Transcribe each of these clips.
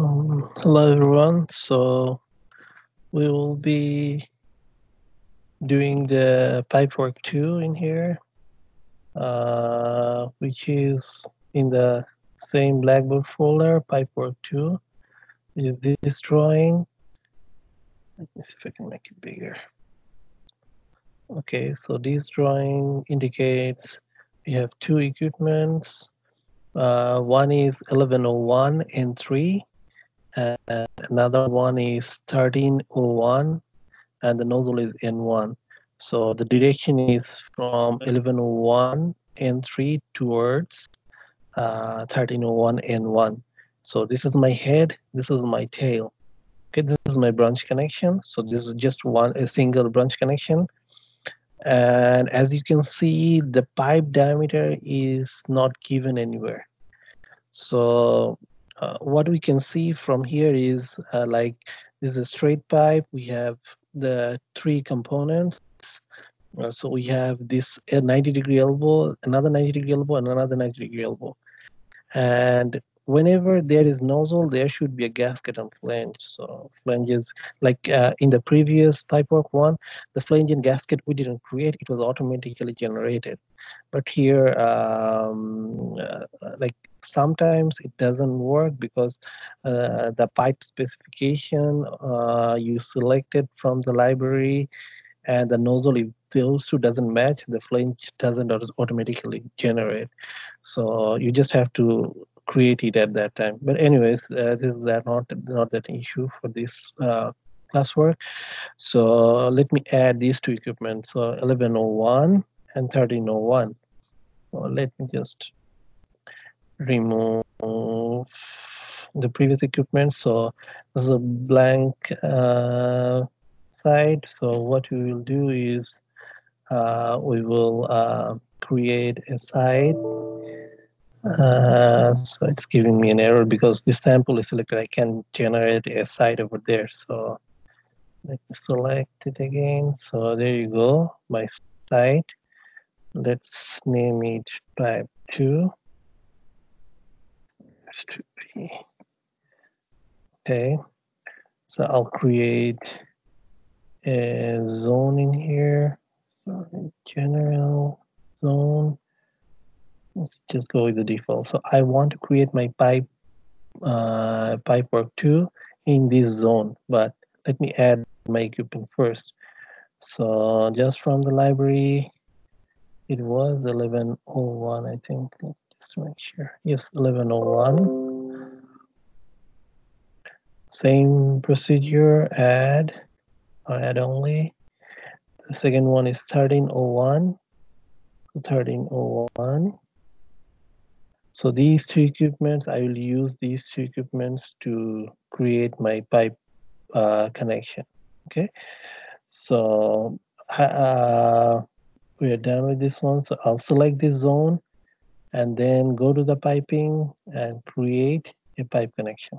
Um, hello everyone. So we will be doing the pipework two in here, uh, which is in the same Blackboard folder, pipework two, which is this drawing. Let me see if I can make it bigger. Okay, so this drawing indicates we have two equipments. Uh, one is 1101 and 3 and another one is 1301 and the nozzle is N1. So the direction is from 1101 N3 towards uh, 1301 N1. So this is my head, this is my tail. Okay, this is my branch connection. So this is just one a single branch connection. And as you can see, the pipe diameter is not given anywhere. So uh, what we can see from here is uh, like this is a straight pipe. We have the three components. Uh, so we have this 90 degree elbow, another 90 degree elbow, and another 90 degree elbow. And whenever there is nozzle, there should be a gasket and flange. So flanges, like uh, in the previous pipework one, the flange and gasket we didn't create, it was automatically generated. But here, um, uh, like sometimes it doesn't work because uh, the pipe specification uh, you selected from the library and the nozzle, if those two doesn't match, the flange doesn't automatically generate. So you just have to create it at that time. But anyways, uh, this is not not that issue for this uh, classwork. So let me add these two equipment. So 1101 and 1301. So let me just remove the previous equipment. So this is a blank uh, site. So what we will do is uh, we will uh, create a site. Uh, so it's giving me an error because this sample is selected. I can generate a site over there. So let me select it again. So there you go, my site. Let's name it type 2 to. Okay, so I'll create a zone in here. So in general zone, let's just go with the default. So I want to create my pipe uh, pipe work two in this zone, but let me add my equipment first. So just from the library, it was 1101, I think. Let's make sure. Yes, 1101. Same procedure, add, or add only. The second one is 1301. 1301. So these two equipments, I will use these two equipments to create my pipe uh, connection. Okay, so uh, we are done with this one. So I'll select this zone and then go to the piping and create a pipe connection.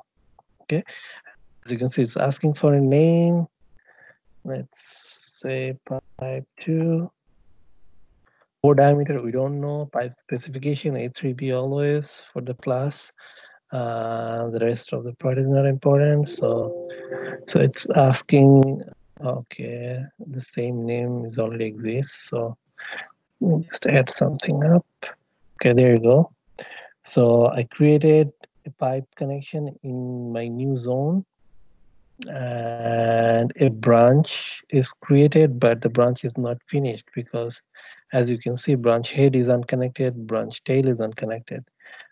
Okay, as you can see, it's asking for a name. Let's say pipe two. Bore diameter, we don't know. Pipe specification, A3B always for the class. Uh, the rest of the part is not important. So, so it's asking, okay, the same name is already exists. So just add something up. Okay, there you go. So I created a pipe connection in my new zone and a branch is created, but the branch is not finished because as you can see, branch head is unconnected, branch tail is unconnected.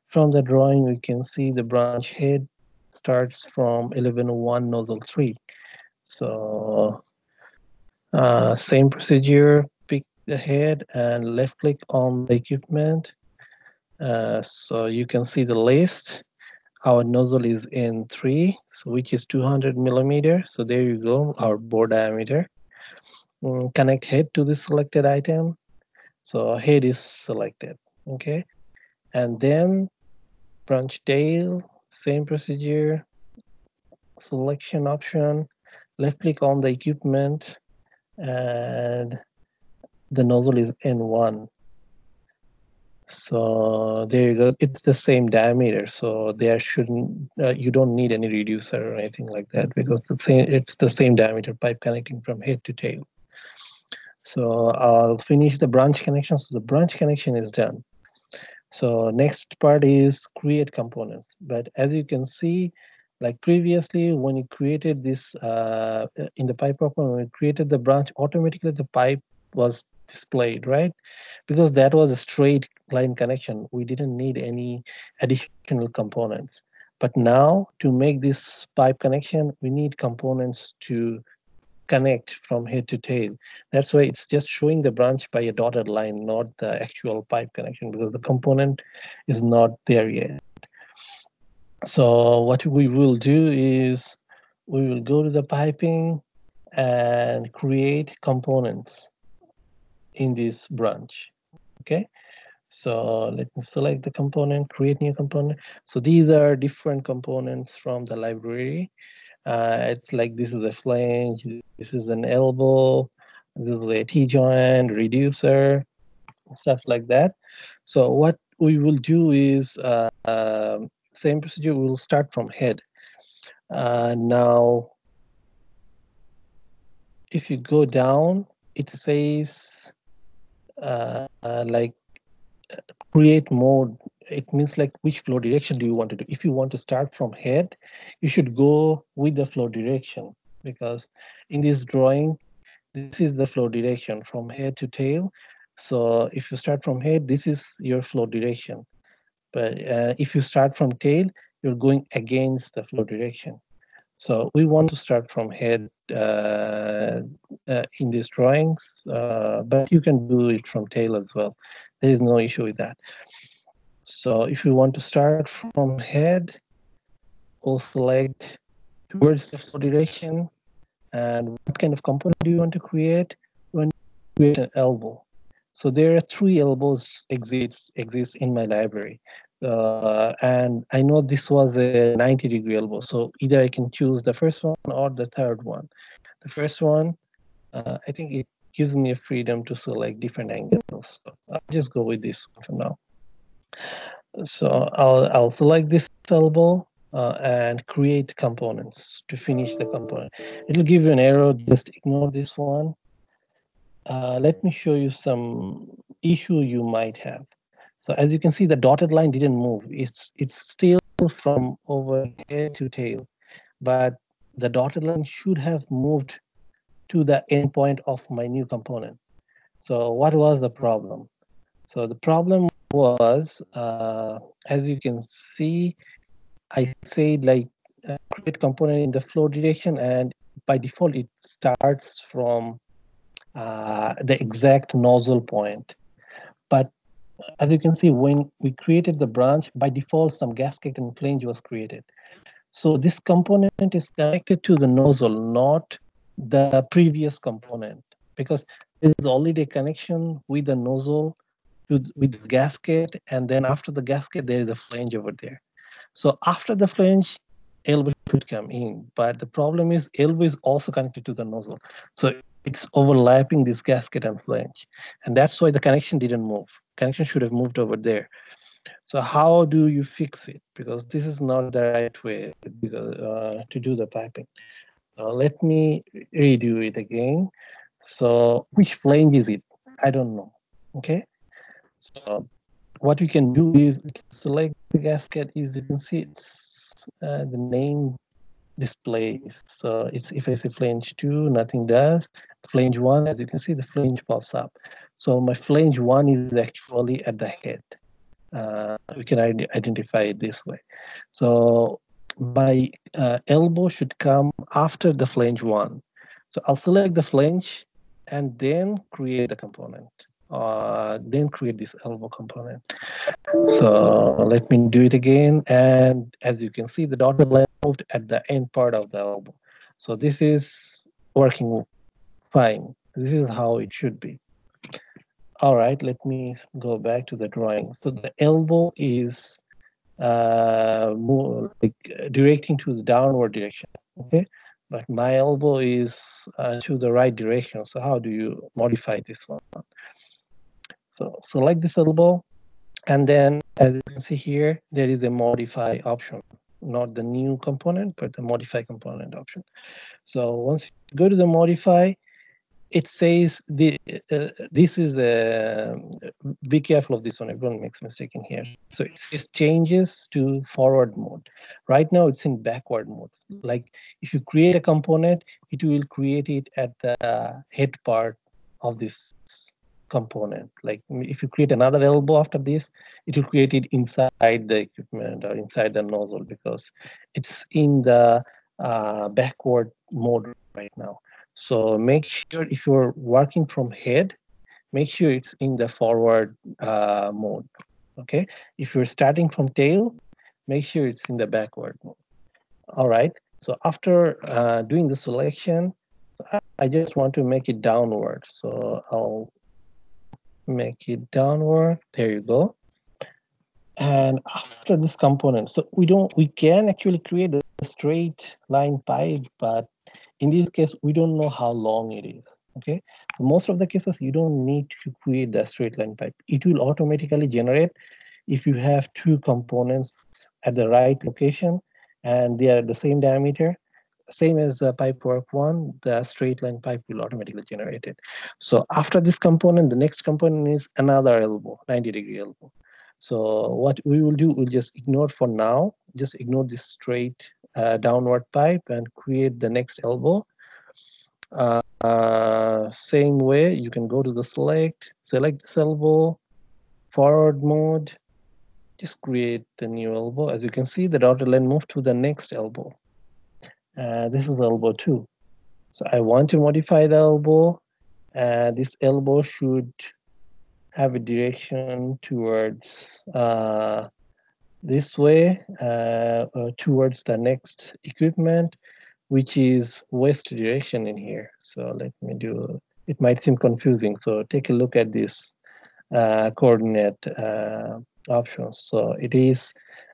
From the drawing, we can see the branch head starts from 1101 nozzle 3. So uh, same procedure, pick the head and left click on the equipment uh, so you can see the list. Our nozzle is N3, so which is 200 millimeter. So there you go, our bore diameter. Mm, connect head to the selected item. So head is selected, okay? And then branch tail, same procedure, selection option, left click on the equipment, and the nozzle is N1. So there you go. It's the same diameter. So there shouldn't, uh, you don't need any reducer or anything like that because the same, it's the same diameter pipe connecting from head to tail. So I'll finish the branch connection. So the branch connection is done. So next part is create components. But as you can see, like previously, when you created this uh, in the pipe program, when you created the branch, automatically the pipe was displayed, right? Because that was a straight line connection. We didn't need any additional components. But now to make this pipe connection, we need components to connect from head to tail. That's why it's just showing the branch by a dotted line, not the actual pipe connection, because the component is not there yet. So what we will do is we will go to the piping and create components in this branch. Okay, so let me select the component, create new component. So these are different components from the library. Uh, it's like this is a flange, this is an elbow, this is a T-joint, reducer, stuff like that. So what we will do is uh, uh, same procedure, we will start from head. Uh, now, if you go down, it says uh, like create mode it means like which flow direction do you want to do if you want to start from head you should go with the flow direction because in this drawing this is the flow direction from head to tail so if you start from head this is your flow direction but uh, if you start from tail you're going against the flow direction so we want to start from head uh, uh, in these drawings, uh, but you can do it from tail as well. There is no issue with that. So if you want to start from head, we'll select towards the flow direction and what kind of component do you want to create? when You create an elbow. So there are three elbows exists exist in my library. Uh, and I know this was a 90 degree elbow. So either I can choose the first one or the third one. The first one, uh, I think it gives me a freedom to select different angles. So I'll just go with this for now. So I'll, I'll select this elbow uh, and create components to finish the component. It'll give you an error, just ignore this one. Uh, let me show you some issue you might have. So as you can see, the dotted line didn't move. It's it's still from over head to tail, but the dotted line should have moved to the endpoint of my new component. So what was the problem? So the problem was, uh, as you can see, I said like uh, create component in the flow direction, and by default it starts from uh, the exact nozzle point. But as you can see, when we created the branch, by default, some gasket and flange was created. So this component is connected to the nozzle, not the previous component, because there is already a connection with the nozzle to, with the gasket, and then after the gasket, there is a flange over there. So after the flange, elbow should come in, but the problem is elbow is also connected to the nozzle. So it's overlapping this gasket and flange, and that's why the connection didn't move connection should have moved over there. So how do you fix it? Because this is not the right way because, uh, to do the piping. Uh, let me redo it again. So which flange is it? I don't know. Okay. So what we can do is select the gasket. As you can see, it's uh, the name displays. So it's if I say flange two, nothing does. Flange one, as you can see, the flange pops up. So my flange one is actually at the head. Uh, we can identify it this way. So my uh, elbow should come after the flange one. So I'll select the flange and then create the component. Uh, then create this elbow component. So let me do it again. And as you can see, the dotted line moved at the end part of the elbow. So this is working fine. This is how it should be. All right, let me go back to the drawing. So the elbow is uh, more like directing to the downward direction, okay? But my elbow is uh, to the right direction. So how do you modify this one? So select this elbow And then as you can see here, there is a modify option, not the new component, but the modify component option. So once you go to the modify, it says the uh, this is a be careful of this one. Everyone makes mistake in here. So it says changes to forward mode. Right now it's in backward mode. Like if you create a component it will create it at the head part of this component like if you create another elbow after this it will create it inside the equipment or inside the nozzle because it's in the uh, backward mode right now so make sure if you're working from head, make sure it's in the forward uh, mode. Okay. If you're starting from tail, make sure it's in the backward mode. All right. So after uh, doing the selection, I just want to make it downward. So I'll make it downward. There you go. And after this component, so we don't, we can actually create a straight line pipe, but in this case, we don't know how long it is. Okay, so most of the cases, you don't need to create the straight line pipe. It will automatically generate if you have two components at the right location and they are at the same diameter, same as the pipe work one, the straight line pipe will automatically generate it. So after this component, the next component is another elbow, 90 degree elbow. So what we will do, we'll just ignore for now, just ignore this straight uh, downward pipe and create the next elbow. Uh, uh, same way, you can go to the select, select this elbow, forward mode, just create the new elbow. As you can see, the dotted line moved to the next elbow. Uh, this is elbow two. So I want to modify the elbow. Uh, this elbow should have a direction towards uh, this way uh, towards the next equipment, which is west direction in here. So let me do, it might seem confusing. So take a look at this uh, coordinate options. So it is,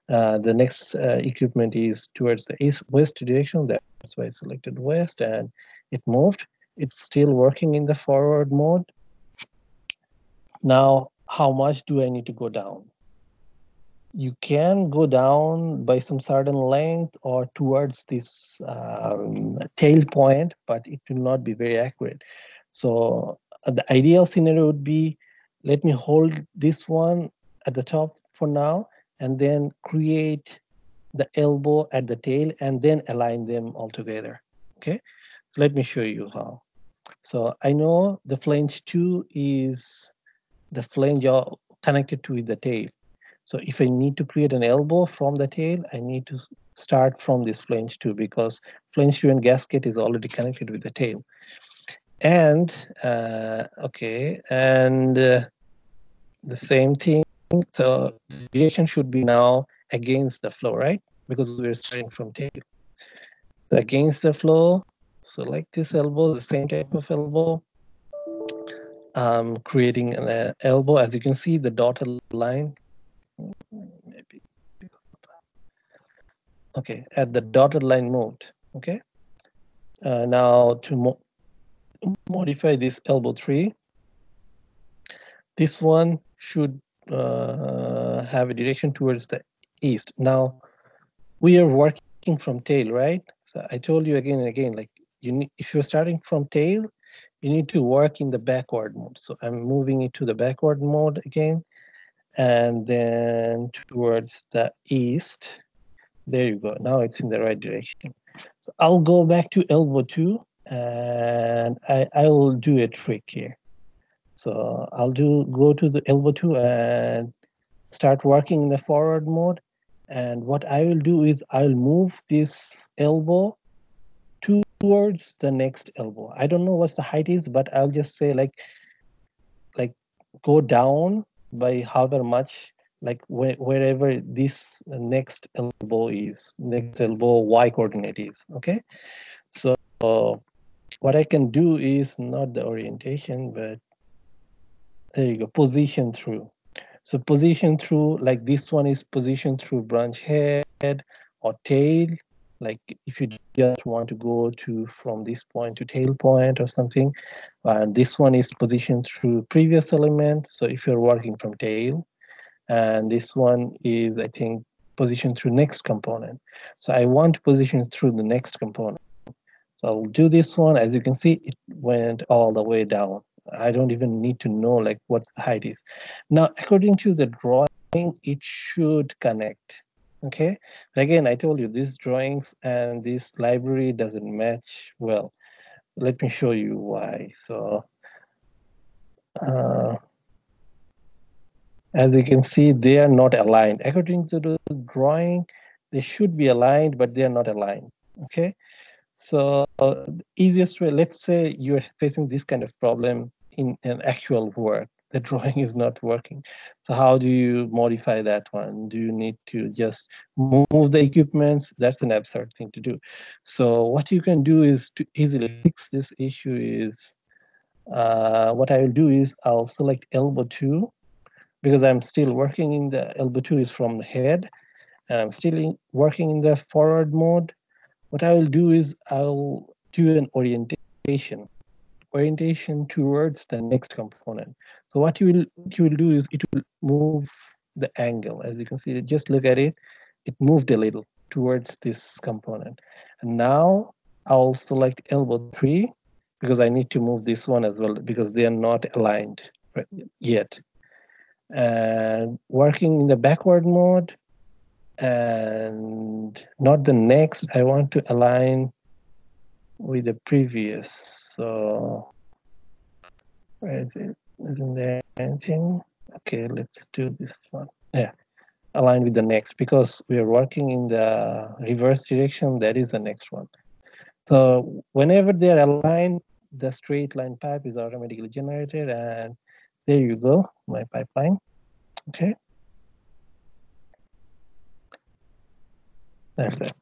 uh, the next uh, equipment is towards the east west direction. That's why I selected west and it moved. It's still working in the forward mode. Now, how much do I need to go down? you can go down by some certain length or towards this um, tail point, but it will not be very accurate. So uh, the ideal scenario would be, let me hold this one at the top for now, and then create the elbow at the tail and then align them all together. Okay, let me show you how. So I know the flange two is the flange connected to the tail. So if I need to create an elbow from the tail, I need to start from this flange two because flange two and gasket is already connected with the tail. And, uh, okay, and uh, the same thing, the direction should be now against the flow, right? Because we're starting from tail. Against the flow, select this elbow, the same type of elbow, um, creating an uh, elbow. As you can see, the dotted line maybe okay at the dotted line moved okay uh, now to mo modify this elbow tree this one should uh, have a direction towards the east now we are working from tail right so i told you again and again like you need if you're starting from tail you need to work in the backward mode so i'm moving it to the backward mode again and then towards the east. There you go. Now it's in the right direction. So I'll go back to elbow two and I, I will do a trick here. So I'll do go to the elbow two and start working in the forward mode. And what I will do is I'll move this elbow towards the next elbow. I don't know what the height is, but I'll just say like like go down by however much like wh- wherever this next elbow is next elbow y coordinate is okay so uh, what i can do is not the orientation but there you go position through so position through like this one is position through branch head or tail like if you just want to go to from this point to tail point or something and this one is positioned through previous element so if you're working from tail And this one is, I think, position through next component. So I want to position through the next component. So I'll do this one. As you can see, it went all the way down. I don't even need to know like what the height is. Now, according to the drawing, it should connect. Okay, but again, I told you this drawings and this library doesn't match well. Let me show you why. So, uh, as you can see, they are not aligned. According to the drawing, they should be aligned, but they are not aligned. Okay, so uh, easiest way, let's say you're facing this kind of problem in an actual work. The drawing is not working. So how do you modify that one? Do you need to just move the equipment? That's an absurd thing to do. So what you can do is to easily fix this issue is, uh, what I will do is I'll select elbow two because I'm still working in the elbow two is from the head. And I'm still in, working in the forward mode. What I will do is I'll do an orientation orientation towards the next component. So what you will what you will do is it will move the angle. As you can see, just look at it. It moved a little towards this component. And now I'll select elbow three because I need to move this one as well because they are not aligned yet. And working in the backward mode and not the next, I want to align with the previous. So isn't there anything? Okay, let's do this one. Yeah, align with the next because we are working in the reverse direction. That is the next one. So whenever they are aligned, the straight line pipe is automatically generated and there you go, my pipeline. Okay. That's it.